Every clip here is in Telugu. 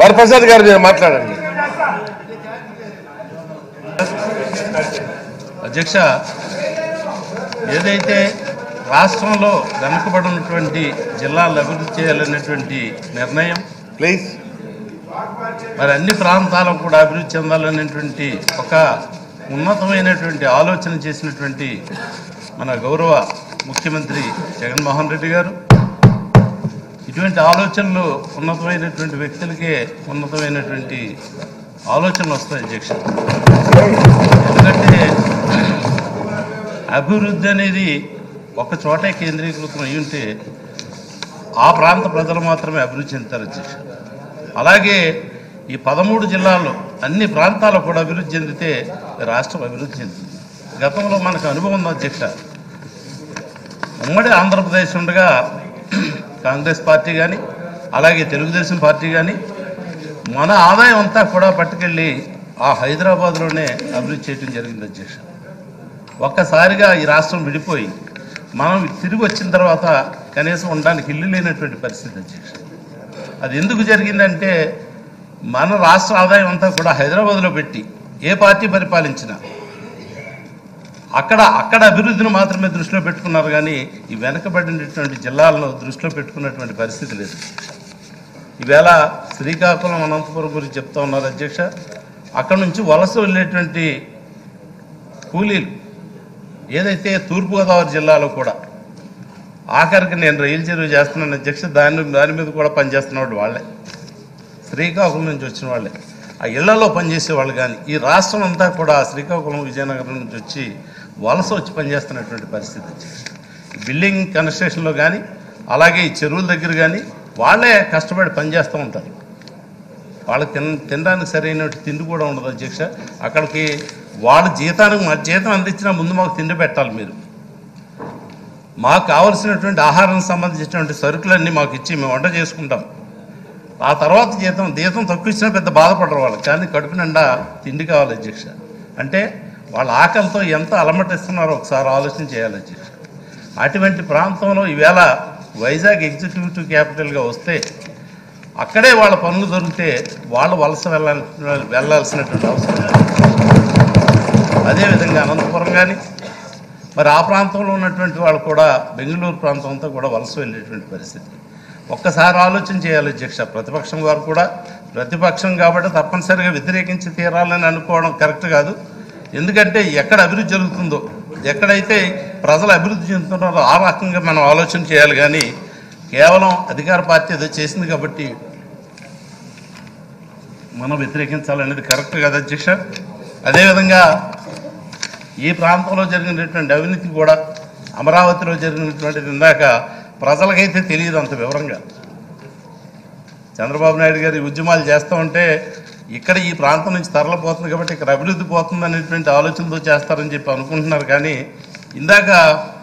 వరప్రసాద్ గారు మీరు మాట్లాడండి. అధ్యక్ష ఏదైతే రాష్ట్రంలో వెనుకబడినటువంటి జిల్లాలు అభివృద్ధి చేయాలనేటువంటి నిర్ణయం ప్లీజ్ మరి అన్ని ప్రాంతాలకు కూడా అభివృద్ధి చెందాలనేటువంటి ఒక ఉన్నతమైనటువంటి ఆలోచన చేసినటువంటి మన గౌరవ ముఖ్యమంత్రి జగన్మోహన్ రెడ్డి గారు ఇటువంటి ఆలోచనలు ఉన్నతమైనటువంటి వ్యక్తులకే ఉన్నతమైనటువంటి ఆలోచనలు వస్తాయి అధ్యక్ష ఎందుకంటే అభివృద్ధి అనేది ఒక చోటే కేంద్రీకృతం అయి ఉంటే ఆ ప్రాంత ప్రజలు మాత్రమే అభివృద్ధి చెందుతారు అధ్యక్ష అలాగే ఈ పదమూడు జిల్లాల్లో అన్ని ప్రాంతాలు కూడా అభివృద్ధి చెందితే రాష్ట్రం అభివృద్ధి చెందుతుంది. గతంలో మనకు అనుభవం ఉంది అధ్యక్ష? ఉమ్మడి ఆంధ్రప్రదేశ్ ఉండగా కాంగ్రెస్ పార్టీ కానీ అలాగే తెలుగుదేశం పార్టీ కానీ మన ఆదాయం అంతా కూడా పట్టుకెళ్ళి ఆ హైదరాబాద్లోనే అభివృద్ధి చేయడం జరిగింది అధ్యక్ష. ఒక్కసారిగా ఈ రాష్ట్రం విడిపోయి మనం తిరిగి వచ్చిన తర్వాత కనీసం ఉండడానికి ఇల్లు లేనటువంటి పరిస్థితి అధ్యక్ష. అది ఎందుకు జరిగిందంటే మన రాష్ట్ర ఆదాయం అంతా కూడా హైదరాబాద్లో పెట్టి ఏ పార్టీ పరిపాలించినా అక్కడ అక్కడ అభివృద్ధిని మాత్రమే దృష్టిలో పెట్టుకున్నారు కానీ ఈ వెనకబడినటువంటి జిల్లాలను దృష్టిలో పెట్టుకున్నటువంటి పరిస్థితి లేదు. ఈవేళ శ్రీకాకుళం అనంతపురం గురించి చెప్తా ఉన్నారు అధ్యక్ష. అక్కడ నుంచి వలస వెళ్ళేటువంటి కూలీలు ఏదైతే తూర్పుగోదావరి జిల్లాలో కూడా ఆఖరికి నేను రైలు చెరువు చేస్తున్నాను అధ్యక్ష దాని దాని మీద కూడా పనిచేస్తున్నవాడు వాళ్ళే. శ్రీకాకుళం నుంచి వచ్చిన వాళ్ళే. ఆ ఇళ్ళలో పనిచేసే వాళ్ళు కానీ ఈ రాష్ట్రం అంతా కూడా శ్రీకాకుళం విజయనగరం నుంచి వచ్చి వలస వచ్చి పనిచేస్తున్నటువంటి పరిస్థితి. అధ్యక్ష బిల్డింగ్ కన్స్ట్రక్షన్లో కానీ అలాగే ఈ చెరువుల దగ్గర కానీ వాళ్ళే కష్టపడి పనిచేస్తూ ఉంటారు. వాళ్ళకి తిన తినడానికి సరైన తిండి కూడా ఉండదు అధ్యక్ష. అక్కడికి వాళ్ళ జీతానికి మా జీతం అందించినా ముందు మాకు తిండి పెట్టాలి మీరు. మాకు కావలసినటువంటి ఆహారం సంబంధించినటువంటి సరుకులన్నీ మాకు ఇచ్చి మేము వంట చేసుకుంటాం. ఆ తర్వాత జీతం జీతం తక్కువ ఇచ్చినా పెద్ద బాధపడరు వాళ్ళు. కానీ కడుపు నిండా తిండి కావాలి అధ్యక్ష. అంటే వాళ్ళ ఆకలితో ఎంత అలమటిస్తున్నారో ఒకసారి ఆలోచన చేయాలి అధ్యక్ష అటువంటి ప్రాంతంలో ఈవేళ వైజాగ్ ఎగ్జిక్యూటివ్ క్యాపిటల్గా వస్తే అక్కడే వాళ్ళ పనులు దొరికితే వాళ్ళు వలస వెళ్ళాలి వెళ్ళాల్సినటువంటి అవసరం అదేవిధంగా అనంతపురం కానీ మరి ఆ ప్రాంతంలో ఉన్నటువంటి వాళ్ళు కూడా బెంగళూరు ప్రాంతం అంతా కూడా వలస వెళ్ళేటువంటి పరిస్థితి. ఒక్కసారి ఆలోచన చేయాలి అధ్యక్ష. ప్రతిపక్షం వారు కూడా ప్రతిపక్షం కాబట్టి తప్పనిసరిగా వ్యతిరేకించి తీరాలని అనుకోవడం కరెక్ట్ కాదు. ఎందుకంటే ఎక్కడ అభివృద్ధి జరుగుతుందో ఎక్కడైతే ప్రజలు అభివృద్ధి చెందుతున్నారో ఆ రకంగా మనం ఆలోచన చేయాలి. కానీ కేవలం అధికార పార్టీ ఏదో చేసింది కాబట్టి మనం వ్యతిరేకించాలనేది కరెక్ట్ కదా అధ్యక్ష. అదేవిధంగా ఈ ప్రాంతంలో జరిగినటువంటి అవినీతి కూడా అమరావతిలో జరిగినటువంటిది ఇందాక ప్రజలకైతే తెలియదు అంత వివరంగా. చంద్రబాబు నాయుడు గారి ఉద్యమాలు చేస్తూ ఉంటే ఇక్కడ ఈ ప్రాంతం నుంచి తరలిపోతుంది కాబట్టి ఇక్కడ అభివృద్ధి పోతుంది అనేటువంటి ఆలోచనతో చేస్తారని చెప్పి అనుకుంటున్నారు. కానీ ఇందాక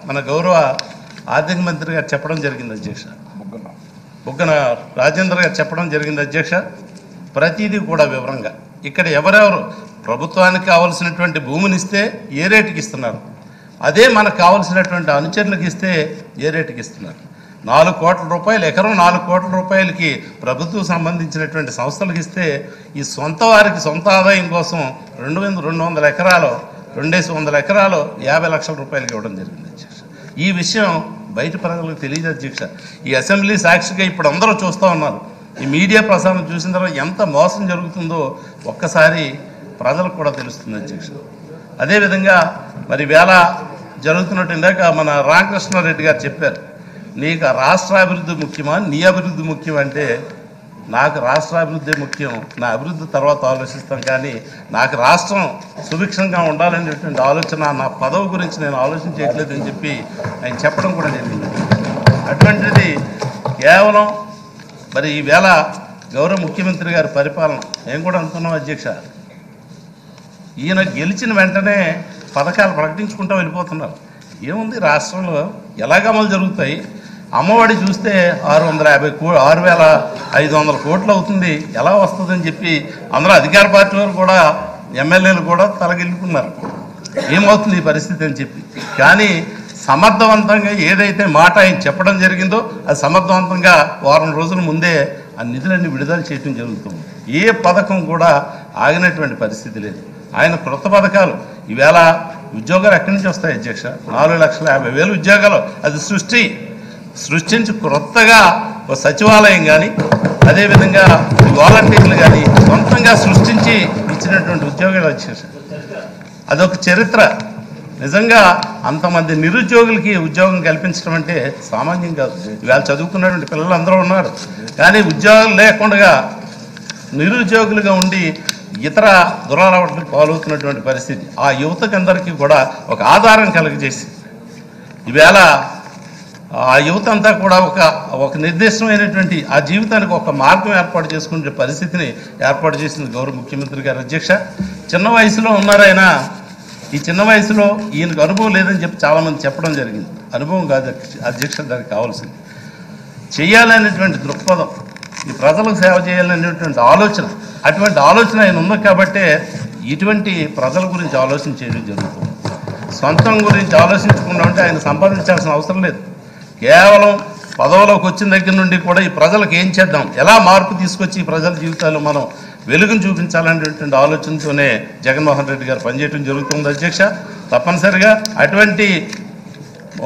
మన గౌరవ ఆర్థిక మంత్రి గారు చెప్పడం జరిగింది అధ్యక్ష. బుగ్గన రాజేంద్ర గారు చెప్పడం జరిగింది అధ్యక్ష. ప్రతిదీ కూడా వివరంగా. ఇక్కడ ఎవరెవరు ప్రభుత్వానికి కావలసినటువంటి భూమిని ఇస్తే ఏ రేటుకి ఇస్తున్నారు? అదే మనకు కావలసినటువంటి అనుచరులకు ఇస్తే ఏ రేటుకి ఇస్తున్నారు? నాలుగు కోట్ల రూపాయలు ఎకరం నాలుగు కోట్ల రూపాయలకి ప్రభుత్వం సంబంధించినటువంటి సంస్థలకు ఇస్తే ఈ సొంత వారికి సొంత ఆదాయం కోసం రెండు వందల రెండు వందల ఎకరాలు రెండేసి వందల ఎకరాలు యాభై లక్షల రూపాయలకి ఇవ్వడం జరిగింది అధ్యక్ష. ఈ విషయం బయట ప్రజలకు తెలియదు అధ్యక్ష. ఈ అసెంబ్లీ సాక్షిగా ఇప్పుడు అందరూ చూస్తూ ఉన్నారు. ఈ మీడియా ప్రసారం చూసిన తర్వాత ఎంత మోసం జరుగుతుందో ఒక్కసారి ప్రజలకు కూడా తెలుస్తుంది అధ్యక్ష. అదేవిధంగా మరి వేళ జరుగుతున్నట్టు ఇందాక మన రామకృష్ణారెడ్డి గారు చెప్పారు. నీకు ఆ రాష్ట్ర అభివృద్ధి ముఖ్యమా? నీ అభివృద్ధి ముఖ్యం అంటే నాకు రాష్ట్ర అభివృద్ధి ముఖ్యం. నా అభివృద్ధి తర్వాత ఆలోచిస్తాం కానీ నాకు రాష్ట్రం సుభిక్షంగా ఉండాలనేటువంటి ఆలోచన నా పదవి గురించి నేను ఆలోచన చేయట్లేదని చెప్పి ఆయన చెప్పడం కూడా జరిగింది. అటువంటిది కేవలం మరి ఈవేళ గౌరవ ముఖ్యమంత్రి గారి పరిపాలన. నేను కూడా అనుకున్నాం అధ్యక్ష. ఈయన గెలిచిన వెంటనే పథకాలు ప్రకటించుకుంటూ వెళ్ళిపోతున్నారు. ఏముంది? రాష్ట్రంలో ఎలాగ అమలు జరుగుతాయి? అమ్మఒడి చూస్తే ఆరు వందల యాభై కో ఆరు వేల ఐదు వందల కోట్లు అవుతుంది ఎలా వస్తుందని చెప్పి అందరూ అధికార పార్టీ వారు కూడా ఎమ్మెల్యేలు కూడా తలగిల్లుకున్నారు. ఏమవుతుంది ఈ పరిస్థితి అని చెప్పి. కానీ సమర్థవంతంగా ఏదైతే మాట ఆయన చెప్పడం జరిగిందో అది సమర్థవంతంగా వారం రోజుల ముందే ఆ నిధులన్నీ విడుదల చేయడం జరుగుతుంది. ఏ పథకం కూడా ఆగినటువంటి పరిస్థితి లేదు. ఆయన క్రొత్త పథకాలు. ఈవేళ ఉద్యోగాలు ఎక్కడి నుంచి వస్తాయి అధ్యక్ష? నాలుగు లక్షల యాభై వేలు ఉద్యోగాలు. అది సృష్టి. సృష్టించి క్రొత్తగా ఒక సచివాలయం కానీ అదేవిధంగా వాలంటీర్లు కానీ సొంతంగా సృష్టించి ఇచ్చినటువంటి ఉద్యోగాలు వచ్చారు. అదొక చరిత్ర. నిజంగా అంతమంది నిరుద్యోగులకి ఉద్యోగం కల్పించడం అంటే సామాన్యం కాదు. ఇవాళ చదువుకున్నటువంటి పిల్లలు అందరూ ఉన్నారు. కానీ ఉద్యోగం లేకుండా నిరుద్యోగులుగా ఉండి ఇతర దురాలవాట్లకు పాలవుతున్నటువంటి పరిస్థితి. ఆ యువతకందరికీ కూడా ఒక ఆధారం కలుగజేసింది. ఈవేళ ఆ యువత అంతా కూడా ఒక ఒక నిర్దిష్టమైనటువంటి ఆ జీవితానికి ఒక మార్గం ఏర్పాటు చేసుకునే పరిస్థితిని ఏర్పాటు చేసింది గౌరవ ముఖ్యమంత్రి గారు అధ్యక్ష. చిన్న వయసులో ఉన్నారాయన ఈ చిన్న వయసులో ఈయనకు అనుభవం లేదని చెప్పి చాలామంది చెప్పడం జరిగింది. అనుభవం కాదు అధ్యక్ష- గారికి దానికి కావాల్సింది. చేయాలనేటువంటి దృక్పథం ఈ ప్రజలకు సేవ చేయాలనేటువంటి ఆలోచన అటువంటి ఆలోచన ఆయన ఉంది కాబట్టే ఇటువంటి ప్రజల గురించి ఆలోచన చేయడం జరుగుతుంది. సొంతం గురించి ఆలోచించకుండా ఉంటే ఆయన సంపాదించాల్సిన అవసరం లేదు. కేవలం పదవులోకి వచ్చిన దగ్గర నుండి కూడా ఈ ప్రజలకు ఏం చేద్దాం? ఎలా మార్పు తీసుకొచ్చి ఈ ప్రజల జీవితాల్లో మనం వెలుగును చూపించాలనేటువంటి ఆలోచనతోనే జగన్మోహన్ రెడ్డి గారు పనిచేయడం జరుగుతుంది అధ్యక్ష. తప్పనిసరిగా అటువంటి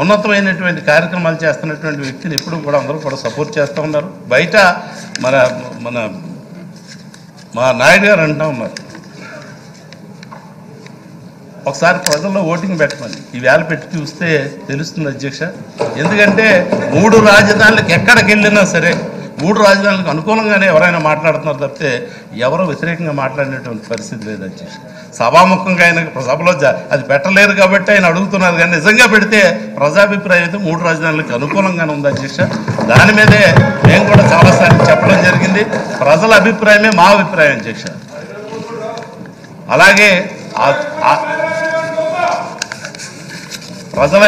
ఉన్నతమైనటువంటి కార్యక్రమాలు చేస్తున్నటువంటి వ్యక్తిని ఎప్పుడు కూడా అందరూ కూడా సపోర్ట్ చేస్తూ ఉన్నారు. బయట మన మన మా నాయుడు గారు అంటా ఉన్నారు. ఒకసారి ప్రజల్లో ఓటింగ్ పెట్టమని ఈ వేళ పెట్టి చూస్తే తెలుస్తుంది అధ్యక్ష. ఎందుకంటే మూడు రాజధానులకు ఎక్కడికి వెళ్ళినా సరే మూడు రాజధానులకు అనుకూలంగానే ఎవరైనా మాట్లాడుతున్నారు తప్పితే ఎవరు వ్యతిరేకంగా మాట్లాడినటువంటి పరిస్థితి లేదు అధ్యక్ష. సభాముఖంగా ఆయన సభలో అది పెట్టలేరు కాబట్టి ఆయన అడుగుతున్నారు కానీ నిజంగా పెడితే ప్రజాభిప్రాయం అయితే మూడు రాజధానులకు అనుకూలంగానే ఉంది అధ్యక్ష. దాని మీదే మేము కూడా చాలాసార్లు చెప్పడం జరిగింది. ప్రజల అభిప్రాయమే మా అభిప్రాయం అధ్యక్ష. అలాగే ప్రజల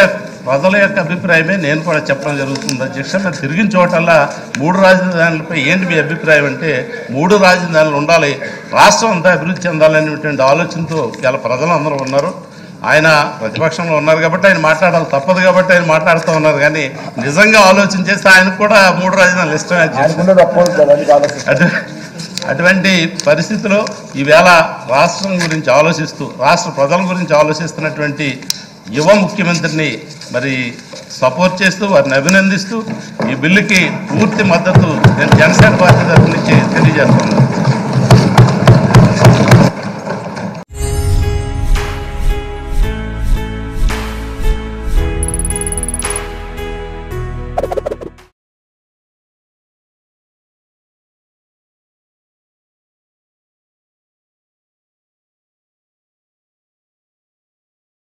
ప్రజల యొక్క అభిప్రాయమే నేను కూడా చెప్పడం జరుగుతుంది. అధ్యక్ష మరి తిరిగిన చోటల్లా మూడు రాజధానులపై ఏంటి మీ అభిప్రాయం అంటే మూడు రాజధానులు ఉండాలి రాష్ట్రం అంతా అభివృద్ధి చెందాలనేటువంటి ఆలోచనతో ఇలా ప్రజలు అందరూ ఉన్నారు. ఆయన ప్రతిపక్షంలో ఉన్నారు కాబట్టి ఆయన మాట్లాడాలి తప్పదు కాబట్టి ఆయన మాట్లాడుతూ ఉన్నారు. కానీ నిజంగా ఆలోచన చేస్తే ఆయనకు కూడా మూడు రాజధానులు ఇష్టమే అధ్యక్ష అటువంటి పరిస్థితిలో ఈవేళ రాష్ట్రం గురించి ఆలోచిస్తూ రాష్ట్ర ప్రజల గురించి ఆలోచిస్తున్నటువంటి యువ ముఖ్యమంత్రిని మరి సపోర్ట్ చేస్తూ వారిని అభినందిస్తూ ఈ బిల్లుకి పూర్తి మద్దతు నేను జనసేన పార్టీ తరఫు నుంచి తెలియజేస్తున్నాను